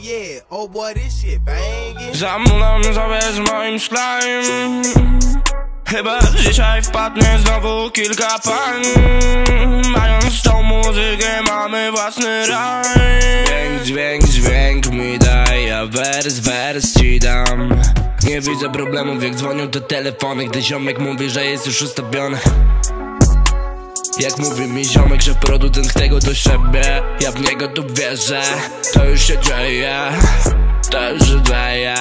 yeah, oh boy, this shit banging. Zamulam sobie z moim szklaniem Chyba dzisiaj wpadnie znowu kilka pań. Mając tą muzykę mamy własny raj. Dźwięk, dźwięk, dźwięk mi daj, a wers, wers ci dam. Nie widzę problemów jak dzwonią te telefony Gdy ziomek mówi, że jest już ustawiony jak mówi mi ziomek, że producent tego do siebie Ja w niego tu wierzę. To już się dzieje To już się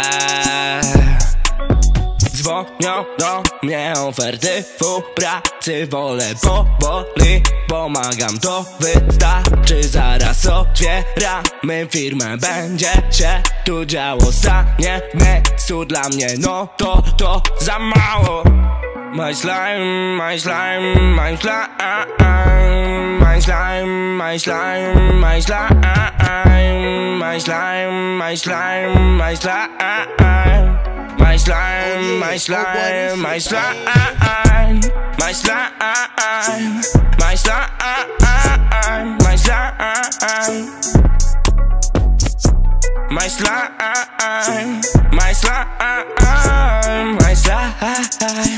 Dzwonią do mnie oferty współpracy Wolę powoli, pomagam To wystarczy. Zaraz otwieramy firmę Będzie się tu działo. Stanie miejscu dla mnie No to, to za mało My slime, my slime, my slime, my slime, my slime, my slime, my slime, my slime, my slime, my slime, my slime, my slime, my slime, my slime, my slime. My slime, my slime, my slime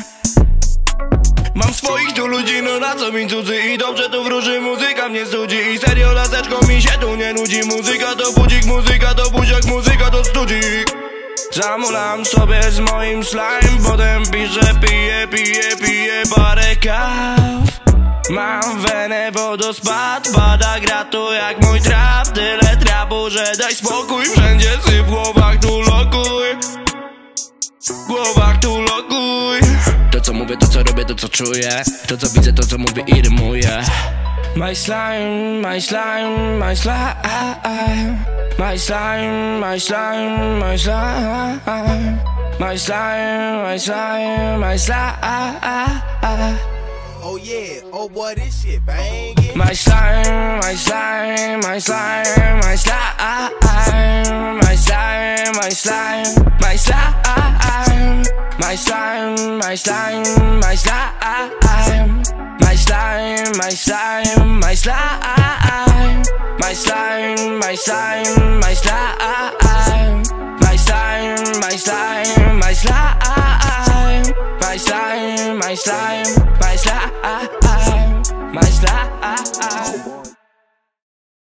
studzi I serio laseczko mi się tu nie nudzi. Muzyka to budzik, muzyka to buziak, muzyka to studzik. Zamulam sobie z moim slime Potem piszę, piję, piję, piję parę kaw. Mam wenę, wodospad, pada gra to jak mój trap. Tyle trapu, że daj spokój. Wszędzie syp w głowach tu lokuj. W głowach tu lokuj. To co mówię, to co robię, to co czuję. To co widzę, to co mówię i rymuję My slime, my slime, my slime My slime, my slime, my slime My slime, my slime, my slime Oh yeah, oh boy, this shit banging. My slime, my slime, my slime, my slime, my slime, my slime My slime, my slime, my slime My slime, my slime, my slime My slime, my slime, my slime My slime